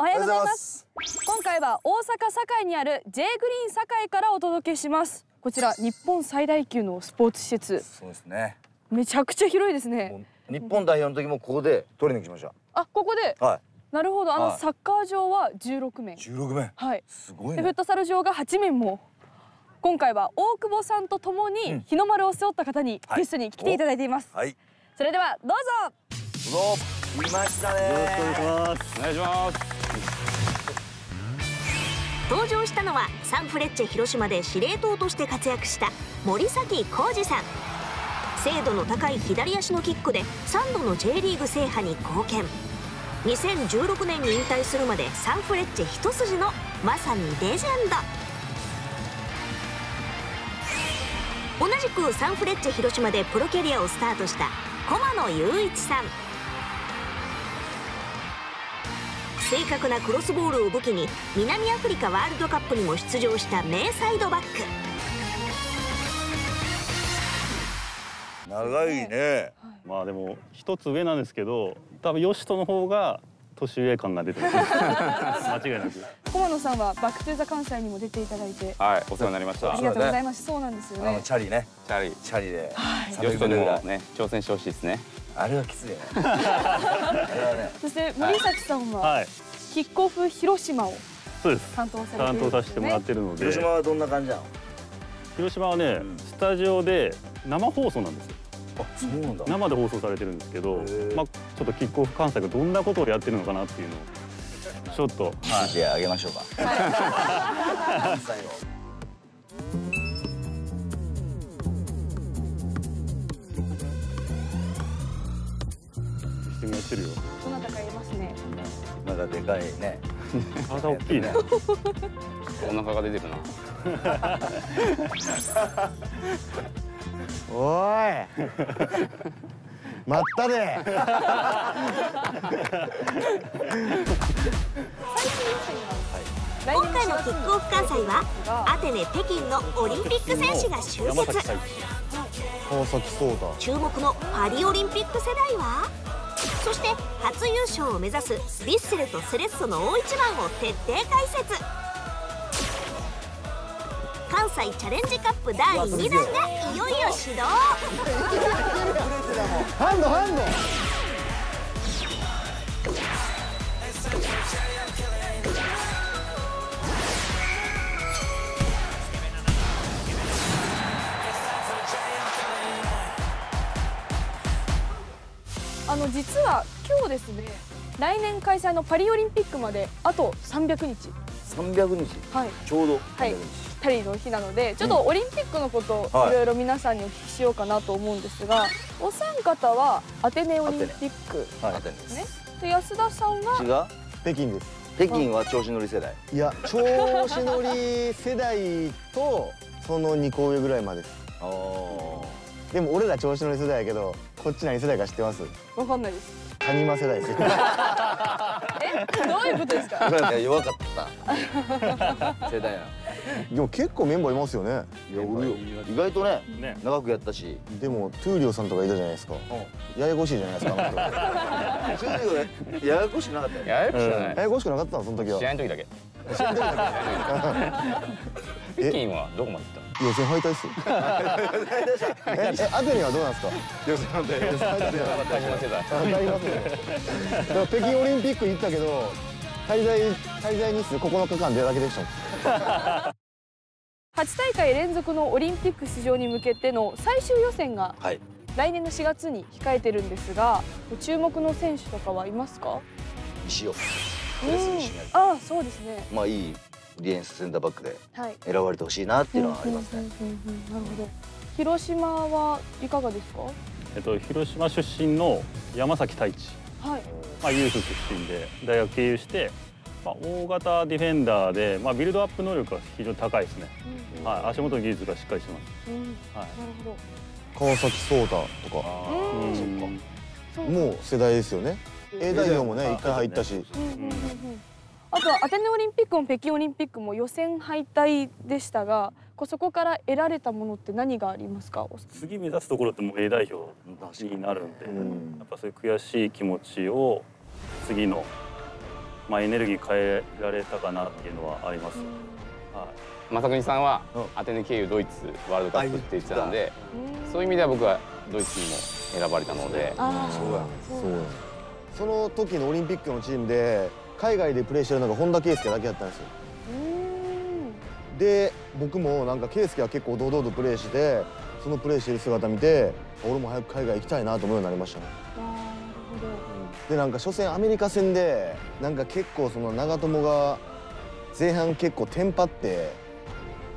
おはようございます。今回は大阪堺にある J グリーン堺からお届けします。こちら日本最大級のスポーツ施設。そうですね。めちゃくちゃ広いですね。日本代表の時もここでトレーニングしましあここで？たはい。なるほど。あのはい。サッカー場は16面。16面。はい。すごいね。でフットサル場が8面も。今回は大久保さんと共うにん。日の丸を背負った方にはい。ゲストに来ていただいています、はい。それではどうぞ。どうぞ来ましたねよろしくお願いします。お願いします登場したのはサンフレッチェ広島で司令塔として活躍した森崎浩二さん。精度の高い左足のキックで3度の J リーグ制覇に貢献。2016年に引退するまでサンフレッチェ一筋のまさにレジェンド。同じくサンフレッチェ広島でプロキャリアをスタートした駒野友一さん。正確なクロスボールを武器に南アフリカワールドカップにも出場した名サイドバック。長いね。まあでも一つ上なんですけど多分ヨシトの方が年上感が出てます 間違いなく。駒野さんは Back to the 関西にも出ていただいて。はいお世話になりました。ありがとうございます。そうなんですよね。チャリね。チャリ。チャリで。よしとにも300ね挑戦してほしいですねあれはきついよね。そして森崎さんははい。キックオフ広島をそうです。担当されている担んですよね当させてもらってるので。広島はどんな感じなの？広島はね、ん。スタジオで生放送なんですよ。あそうなんだ。生で放送されてるんですけどまあちょっとキックオフ関西がどんなことをやってるのかなっていうのをちょっと見てあげましょうか。最後一緒でかいね。体大きいね。お腹が出てるな。おい。待ったで来 今回のキックオフ関西はアテネ北京のオリンピック選手が集結。注目のパリオリンピック世代は？そして初優勝を目指すヴィッセルとセレッソの大一番を徹底解説。関西チャレンジカップ第2弾がいよいよ始動。ハンドハンド。あの実は今日ですね来年開催のパリオリンピックまであと300日。300日。はい。ちょうどはい。300日。パリの日なのでちょっとオリンピックのことをはい。いろいろ皆さんにお聞きしようかなと思うんですが、お三方はアテネオリンピックはい。アテネでね。すで安田さんは？違う？北京です。北京は調子乗り世代。いや調子乗り世代とその2個上ぐらいまでです。ああでも俺ら調子乗り世代やけどこっち何世代か知ってます？わかんないです。谷間世代ですよ。えどういうことですか？いや弱かった。世代なでも結構メンバーいますよね。いやおるよ意外とねね。長くやったし。でもトゥーリオさんとかいたじゃないですか。ややこしいじゃないですかあの人正直ややこしくなかったややこしくない。ややこしくなかったのその時は。試合の時だけ。試合の時だ 北京はどこまで行っけ予選敗退っすよ。ええアテネはどうなんですか？予選なんで予選敗退北京オリンピック行ったけど滞在滞在日数9日間出るだけでしたもん8大会連続のオリンピック出場に向けての最終予選がはい。来年の4月に控えてるんですが注目の選手とかはいますか？石尾。ああそうですね。まあいいディフェンスセンターバックではい。選ばれてほしいなっていうのはありますね。なるほど広島はいかがですか？えっと広島出身の山崎太一。はい。まあユース出身で大学経由してまあ大型ディフェンダーでまあビルドアップ能力が非常に高いですね。うん。はい。足元の技術がしっかりしてます。うんはい。なるほど。川崎颯太とか。うん。そっか。そうもう世代ですよね。A 代表もね一回入ったし。うんうんうんうんあとはアテネオリンピックも北京オリンピックも予選敗退でしたがこうそこから得られたものって何がありますか？次目指すところってもう A 代表になるんで、うん。やっぱそういう悔しい気持ちを次のまあ、エネルギー変えられたかなっていうのはあります。はい。正国さんはうんアテネ経由ドイツワールドカップって言ってたのでそういう意味では僕はドイツにも選ばれたので。そうやそう。やその時のオリンピックのチームで海外でプレーしてるのが本田圭佑だけやったんですよ。うんで僕もなんか圭佑は結構堂々とプレーしててそのプレーしてる姿見て俺も早く海外行きたいなと思うようになりましたね。でなんか初戦アメリカ戦でなんか結構その長友が前半結構テンパって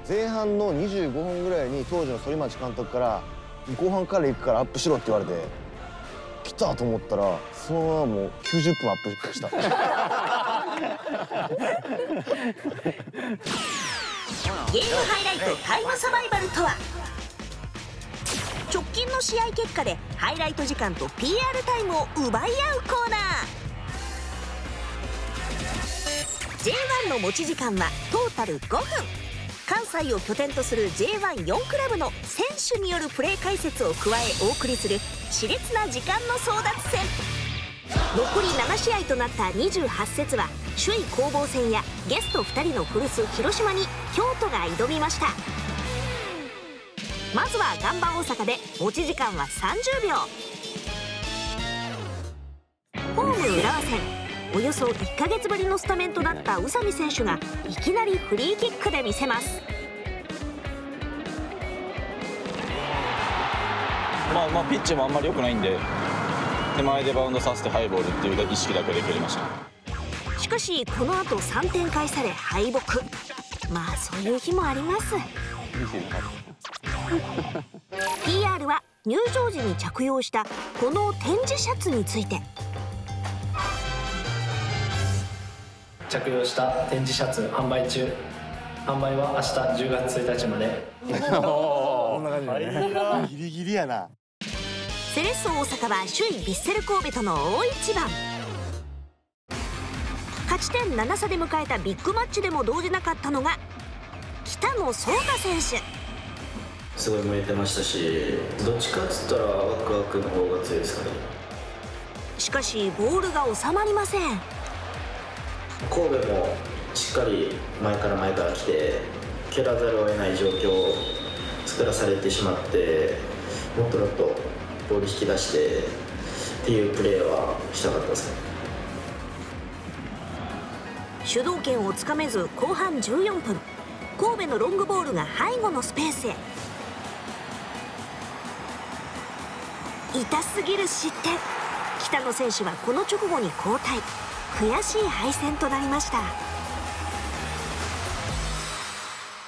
前半の25分ぐらいに当時の反町監督から後半から行くからアップしろって言われて来たと思ったらそのままもう90分アップしたゲームハイライトタイムサバイバルとは？直近の試合結果でハイライト時間と PR タイムを奪い合うコーナー。J1 の持ち時間はトータル5分。関西を拠点とする J14 クラブの選手によるプレー解説を加えお送りする熾烈な時間の争奪戦。残り7試合となった28節は首位攻防戦やゲスト2人の古巣広島に京都が挑みました。まずはガンバ大阪で持ち時間は30秒。ホーム浦和戦。およそ1ヶ月ぶりのスタメンとなった宇佐美選手がいきなりフリーキックで見せます。まあまあピッチもあんまり良くないんで手前でバウンドさせてハイボールっていう意識だけで蹴りました。しかしこの後3点返され敗北。まあそういう日もあります。PR は入場時に着用したこの展示シャツについて。着用した展示シャツ販売中。販売は明日10月1日まで。こんな感じだね。ギリギリやなセレッソ大阪は首位ヴィッセル神戸との大一番。勝ち点7差で迎えたビッグマッチでも動じなかったのが北野颯太選手。すごい燃えてましたしどっちかっつったらワクワクの方が強いですかね。しかしボールが収まりません。神戸もしっかり前から前から来て蹴らざるを得ない状況を作らされてしまってもっともっとボール引き出してっていうプレーはしたかったですね。主導権をつかめず後半14分。神戸のロングボールが背後のスペースへ。痛すぎる失点。北野選手はこの直後に交代。悔しい敗戦となりました。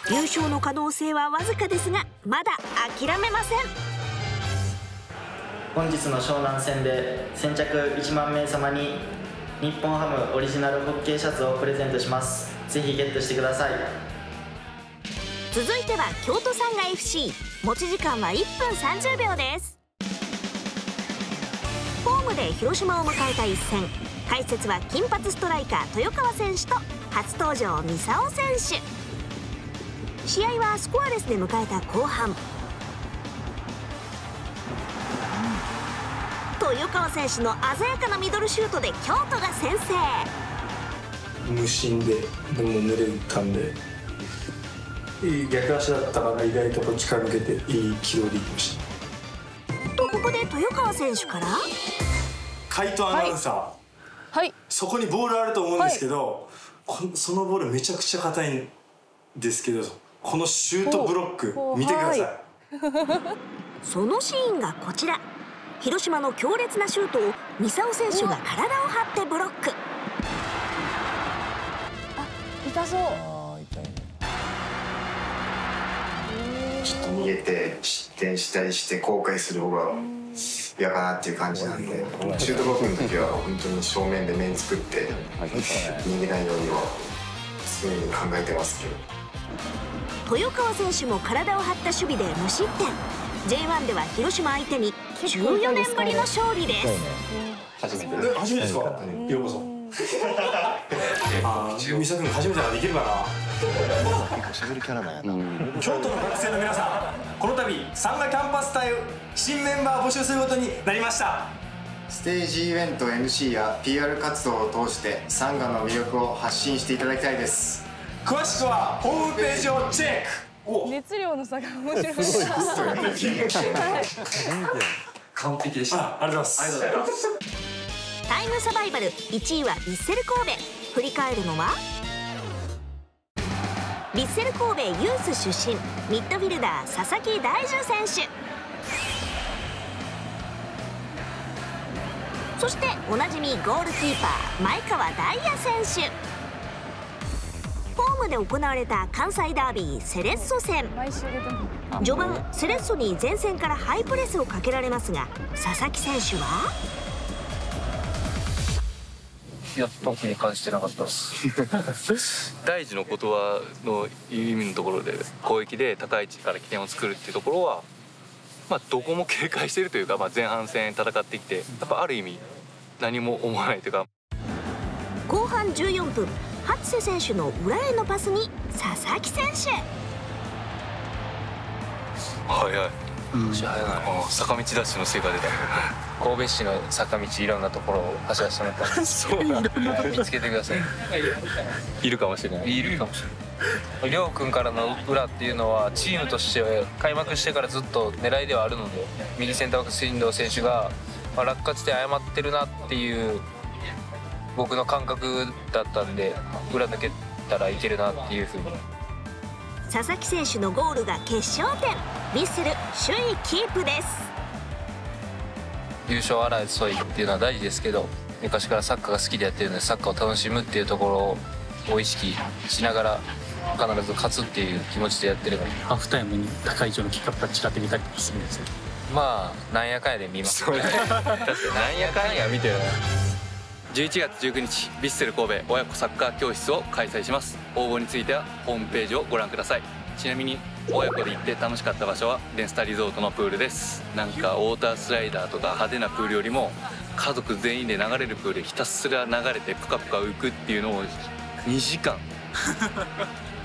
優勝の可能性はわずかですがまだ諦めません。本日の湘南戦で先着1万名様に日本ハムオリジナルホッケーシャツをプレゼントします。ぜひゲットしてください。続いては京都サンガ FC 持ち時間は1分30秒です。ホームで広島を迎えた一戦。解説は金髪ストライカー豊川選手と初登場三竿選手。試合はスコアレスで迎えた後半。豊川選手の鮮やかなミドルシュートで京都が先制。無心ででも濡れたんでいい逆足だったから意外とこっちから抜けていい軌道でいきました。とここで豊川選手から。海斗アナウンサー、はい。そこにボールあると思うんですけど、こそのボールめちゃくちゃ硬いんですけどこのシュートブロック見てください、は そのシーンがこちら広島の強烈なシュートを三竿選手が体を張ってブロック。痛そう。あー痛いね。ちょっと逃げて失点したりして後悔する方が嫌かなっていう感じなんで。シュート5分の時は本当に正面で面作って逃げないようには常に考えてますけど。豊川選手も体を張った守備で無失点 J1 では広島相手に14年ぶりの勝利です。初めて。え初めてですか、ようこそ。あー美咲君初めてならできるかな結構喋るキャラなんやな、京都の学生の皆さんこの度サンガキャンパス隊新メンバー募集することになりました。ステージイベント MC や PR 活動を通してサンガの魅力を発信していただきたいです。詳しくはホームページをチェック熱量の差が面白い。すごいはい。完璧でした。ありがとうございます。タイムサバイバル。1位はヴィッセル神戸。振り返るのは？ヴィッセル神戸ユース出身。ミッドフィルダー佐々木大樹選手。そしておなじみゴールキーパー前川大也選手。ホームで行われた関西ダービーセレッソ戦。序盤セレッソに前線からハイプレスをかけられますが佐々木選手は？いや特に感じてなかったです。大事の言葉の意味のところで攻撃で高い位置から起点を作るっていうところはまあどこも警戒してるというか、まあ、前半戦戦ってきてやっぱある意味何も思わないというか。後半14分初瀬選手の裏へのパスに佐々木選手。早い。足早い。な坂道ダッシュの成果出た。神戸市の坂道いろんなところを走らせてもらったんで。そう。な見つけてくださいいるかもしれない。いるかもしれない。亮君からの裏っていうのはチームとして開幕してからずっと狙いではあるので右センターバック進藤選手が、まあ、落下地点誤ってるなっていう僕の感覚だったんで裏抜けたらいけるなっていうふうに。佐々木選手のゴールが決勝点。ヴィッセル首位キープです。優勝争いっていうのは大事ですけど昔からサッカーが好きでやってるのでサッカーを楽しむっていうところを意識しながら必ず勝つっていう気持ちでやってればハーフタイムに高い位置のキックアップがちらって見たりするんですよ。まあなんやかんやで見ます確かになんやかんや見てる11月19日ヴィッセル神戸親子サッカー教室を開催します。応募についてはホームページをご覧ください。ちなみに親子で行って楽しかった場所はデンスタリゾートのプールです。なんかウォータースライダーとか派手なプールよりも家族全員で流れるプールひたすら流れてプカプカ浮くっていうのを2時間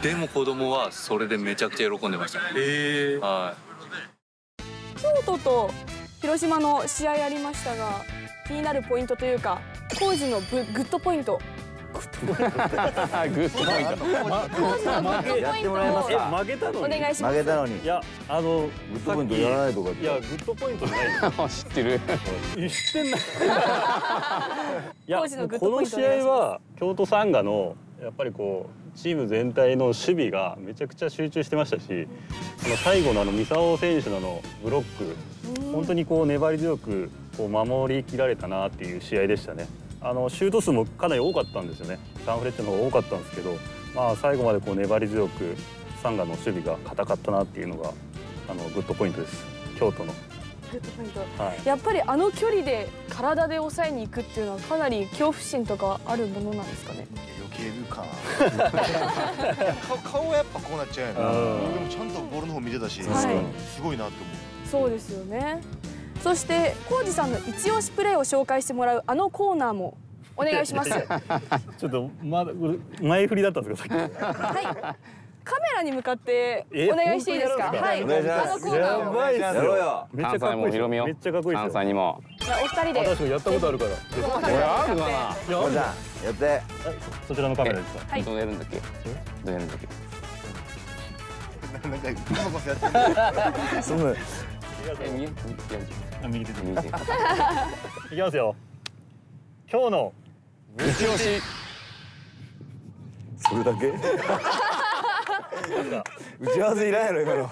でも子供はそれでめちゃくちゃ喜んでました。へえ。はい京都と広島の試合ありましたが気になるポイントというか浩司のググッドポイント。グッドポイント。やってもらえますか？負けたのにお願いします。負けたのに。いやあのグッドポイントやらないとかいやグッドポイントない知ってる。知ってんない。いや当時のグッこのドポイント試合は京都サンガのやっぱりこうチーム全体の守備がめちゃくちゃ集中してましたし最後のあの三竿選手のあのブロック本当にこう粘り強くこう守りきられたなっていう試合でしたね。あのシュート数もかなり多かったんですよねサンフレッチェの方が多かったんですけど、まあ、最後までこう粘り強くサンガの守備が硬かったなっていうのがあのグッドポイントです京都の。グッドポイント、はい。やっぱりあの距離で体で抑えに行くっていうのはかなり恐怖心とかあるものなんですかね？避けるか。な顔顔はやっぱこうなっちゃうよでもちゃんとボールの方見てたし、はいすごいなってそうですよね。そして浩二さんの一押しプレーを紹介してもらうあのコーナーもお願いします。ちょっとまだ前振りだったんですかさっはいカメラに向かってえお願いしていいですか？はい。あのコーナーを。やばいっすよやろうよ。めっちゃかっこいいめっちゃかっこいい関西にも。お二人で。私もやったことあるから。カメラに向かっていやきたじゃんやってそちらのカメラですかはい。どうやるんだっけ？どうやるんだっけ？なんかやってるそ右手で右手。いきますよ。今日の。打ち押しそれだけ？打ち合わせいらんやろ今の。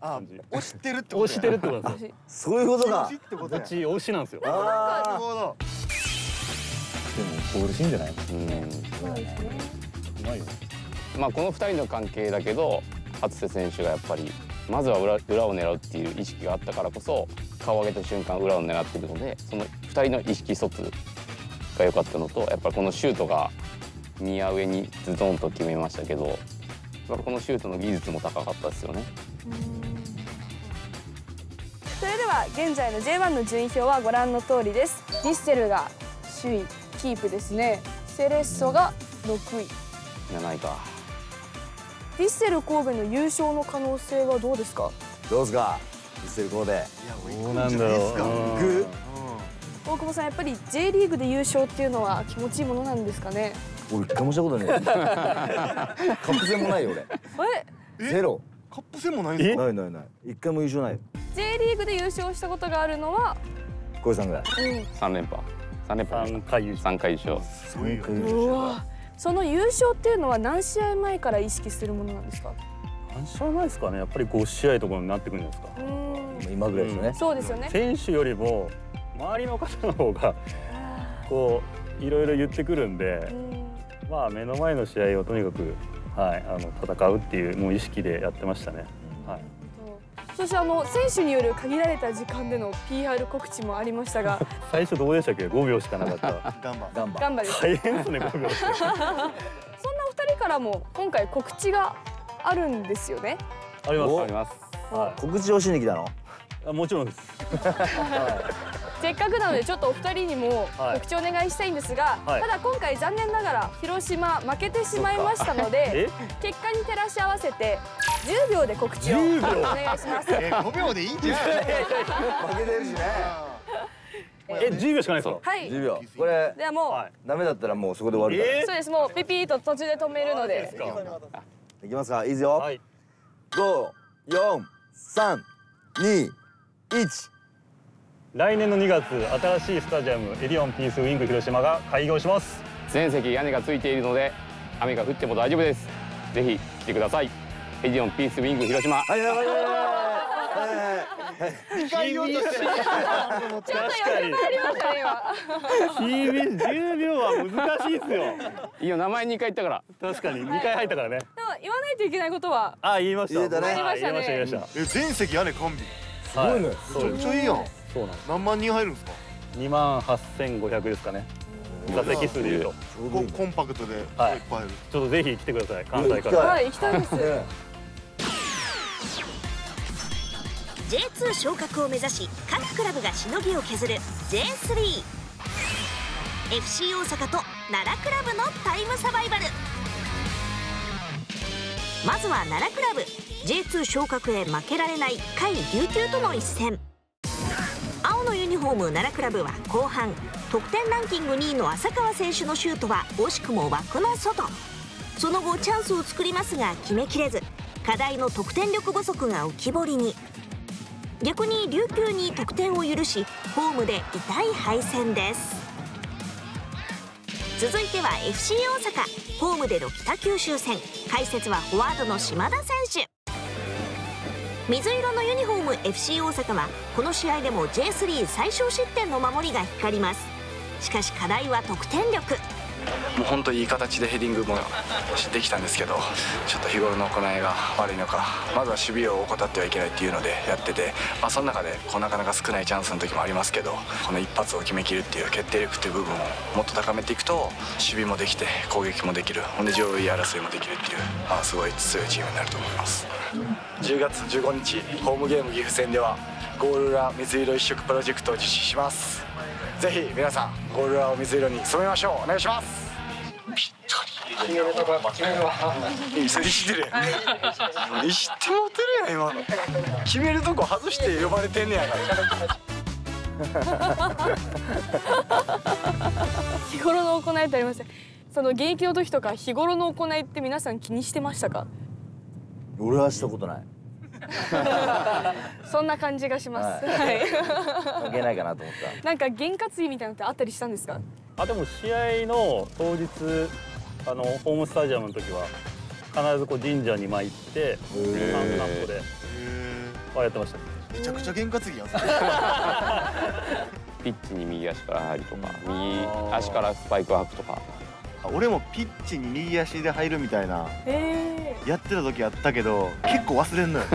あ押してるってこと押してるってことですよ。そういうことか。どっち押しなんですよ。ああなるほど。でもゴールシーンじゃない？うん。そうですねうまいよまあこの2人の関係だけど初瀬選手がやっぱりまずは裏裏を狙うっていう意識があったからこそ顔を上げた瞬間裏を狙ってるのでその2人の意識疎通が良かったのとやっぱりこのシュートが宮上にズドンと決めましたけどこのシュートの技術も高かったですよね。それでは現在の J1 の順位表はご覧の通りです。ヴィッセルが首位キープですね。セレッソが6位。7位か。ヴィッセル神戸の優勝の可能性はどうですか？どうですか？ヴィッセル神戸。どうなんだろう。グ大久保さんやっぱり J リーグで優勝っていうのは気持ちいいものなんですかね？俺一回もしたことねえ カップ戦もないよ俺。え？ゼロ。カップ戦もないんですか？ないないない。一回も優勝ないよ。J リーグで優勝したことがあるのは？小井さんぐらい。うん。三連覇。三連覇。三回優勝。三回優勝。三回優勝。うわ。その優勝っていうのは何試合前から意識するものなんですか？何試合前ですかね。やっぱり5試合とかになってくるんですか。うん。今ぐらいですよね。そうですよね。選手よりも周りの方の方がこういろいろ言ってくるんでまあ目の前の試合をとにかくはいあの戦うっていうもう意識でやってましたね。はい。そしてあの選手による限られた時間での PR 告知もありましたが。最初どうでしたっけ？5秒しかなかった。ガンバガンバ頑張り大変ですね5秒そんなお二人からも今回告知があるんですよね？あります。おあります。は告知をしに来たの？もちろんです せっかくなのでちょっとお二人にもはい。告知お願いしたいんですが、はい。ただ今回残念ながら広島負けてしまいましたのでえ？結果に照らし合わせて10秒で告知をお10秒願いします。え5秒でいいんじゃない負けてるしね。え10秒しかないですか？はい。10秒。これではもう、はい。ダメだったらもうそこで終わるから。えそうです。もうピピーと途中で止めるので。いきますか。いいですよ。はい。五四三二一来年の2月新しいスタジアムエディオンピースウィング広島が開業します。全席屋根がついているので雨が降っても大丈夫です。ぜひ来てください。エディオンピースウィング広島。はいはいはい。はいはい2回言おうとしてちょっと余裕がありましたね今 TB10 秒は難しいですよい。いよ名前2回言ったから確かに2回入ったからねでも言わない。といけない。ことはあ言い。ました言えたねはい言い。ました言い。ましたえ全席屋根完備すごいねはそうめですっちゃいいやんそうなんです。何万人入るんですか？2万8500ですかね。座席数でいうと。ココンパクトでい。っはいぱい入る。ちょっとぜひ来てください。関西か行きたらはい行きたいです、ね J2 昇格を目指し各クラブがしのぎを削る J3FC 大阪と奈良クラブのタイムサバイバル。まずは奈良クラブ。J2 昇格へ負けられない甲斐琉球との一戦青のユニフォーム奈良クラブは後半得点ランキング2位の浅川選手のシュートは惜しくも枠の外。その後チャンスを作りますが決めきれず課題の得点力不足が浮き彫りに。逆に琉球に得点を許しホームで痛い敗戦です。続いては FC 大阪ホームでの北九州戦。解説はフォワードの島田選手。水色のユニフォーム FC 大阪はこの試合でも J3 最小失点の守りが光ります。しかし課題は得点力。もう本当いい形でヘディングもできたんですけどちょっと日頃の行いが悪いのかまずは守備を怠ってはいけないっていうのでやってて、まあ、その中でこうなかなか少ないチャンスの時もありますけどこの一発を決めきるっていう決定力っていう部分をもっと高めていくと守備もできて攻撃もできるほんで上位争いもできるっていう、まあ、すごい強いチームになると思います。10月15日ホームゲーム岐阜戦ではゴール裏水色一色プロジェクトを実施します。ぜひ皆さんゴール裏を水色に染めましょう。お願いします。決めるとこ決めるわそれ知ってるやん知ってもうてるやん今の決めるとこ外して呼ばれてんねやから日頃の行いってありませんその現役の時とか日頃の行いって皆さん気にしてましたか？俺はしたことない。そんな感じがします。ははい。い、関係ないかなと思っなんか験担ぎみたいなのってあったりしたんですか？あでも試合の当日あのホームスタジアムの時は必ずこう神社に参って三散歩ではやってましためちゃくちゃ験担ぎやん。ピッチに右足から入るとか右足からスパイクを履くとか俺もピッチに右足で入るみたいなへやってた時あったけど結構忘れんのよ。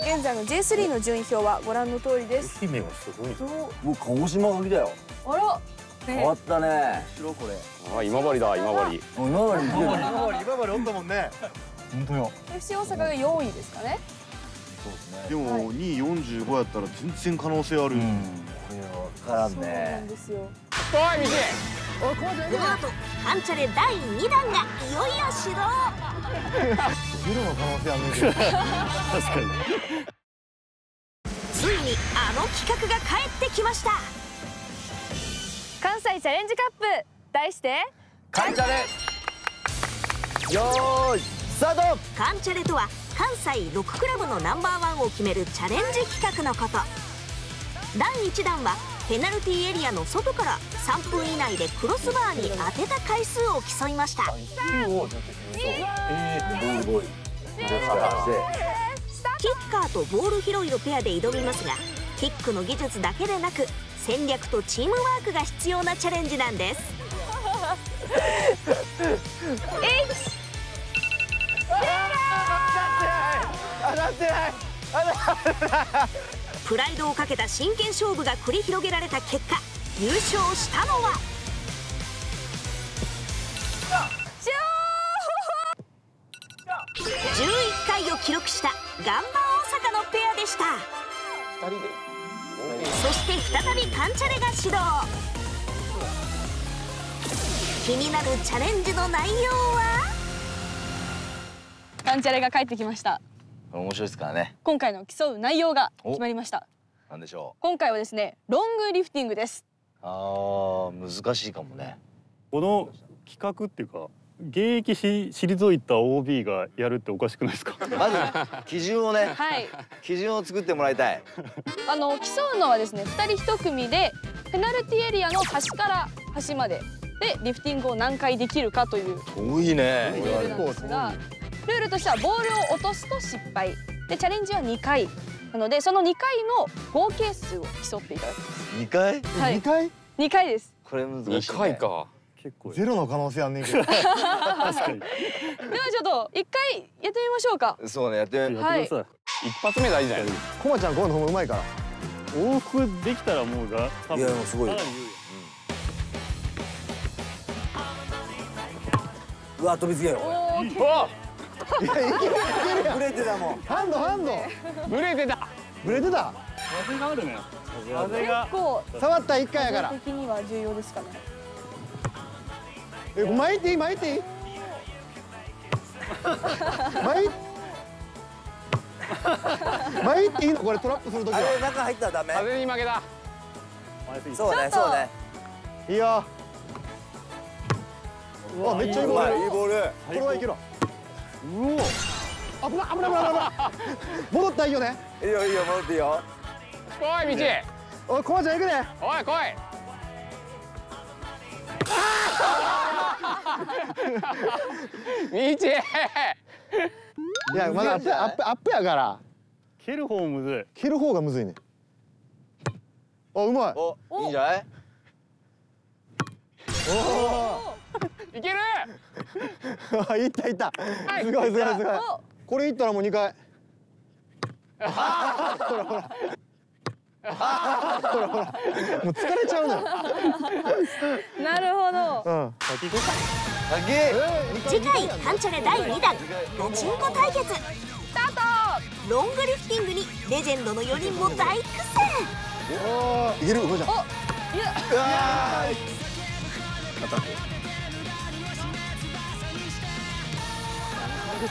現在の J3 の順位表はご覧の通りです。愛媛がすごいもう？鹿児島が来たよ。あら、ね。変わったね。白これ。あ今治だ今治。今治に来てる。今治今治おったもんね。本当よ。FC 大阪が4位ですかね。でも2位45やったら全然可能性ある、これ分からんそうなねんですよこの後ハンチャレ第2弾がいよいよ始動。ついににあの企画が帰ってきました。関西チャレンジカップ題してカンチャレ。よーいスタート。カンチャレとは関西6クラブのナンバーワンを決めるチャレンジ企画のこと。第1弾はペナルティーエリアの外から3分以内でクロスバーに当てた回数を競いました。キッカーとボール拾いのペアで挑みますがキックの技術だけでなく戦略とチームワークが必要なチャレンジなんです。当たっ？てないプライドをかけた真剣勝負が繰り広げられた結果優勝したのは？11回を記録したガンバ大阪のペアでした。そして再びカンチャレが始動。気になるチャレンジの内容は？カンチャレが帰ってきました。面白いですからね。今回の競う内容が決まりました。なんでしょ今回はですねロングリフティングです。うあー難しいかもね。この企画っていうか現役し退いた OB がやるっておかしくないですか？まず基準をね はい。基準を作ってもらいたい。あの競うのはですね2人1組でペナルティエリアの端から端まででリフティングを何回できるかという。多いね。ルールなんですがルールとしてはボールを落とすと失敗。でチャレンジは2回。なのでその2回の合計数を競っていただきます。2回？はい。二回？2回です。これ難しい、ね、2回か。結構ゼロの可能性あんねんけど。確かに。ではちょっと1回やってみましょうか。そうねやってやってください、一発目大事だよコマちゃんこういうのうまいから。往復できたらもうが多分いやもうすごいよ。かなり有利うわ飛びつけよおー結うわいやいけるやんブレてたもんハンドハンドブレてたブレてた風があるね風が結構触った一回やから的には重要ですかねえ巻いていい巻いていい巻い巻いていいのこれトラップするときはあれ中入ったらダメ風に負けたそうねそうねいいようわめっちゃいいボールいいボールこれはいけるうお危ない危ない危ない危ない。戻ったらいいよね。いいよいいよ戻っていいよ。来い道。おいコマちゃん行くね。おい来い。道。いやまだアップアップアップやから。蹴る方むず蹴る方がむずいね。あうまい。おいいんじゃない？いける！あいったいった。はい。すごいすごいすごい。お。これいったらもう2回。あ ーほらほら。あーほらほらもう疲れちゃうのよなるほど。うん。先行こう。か次回カンチャレ第2弾。ガチンコ対決。スタート！ロングリフティングにレジェンドの4人も大苦戦。いける？コマちゃんお。いや。うわー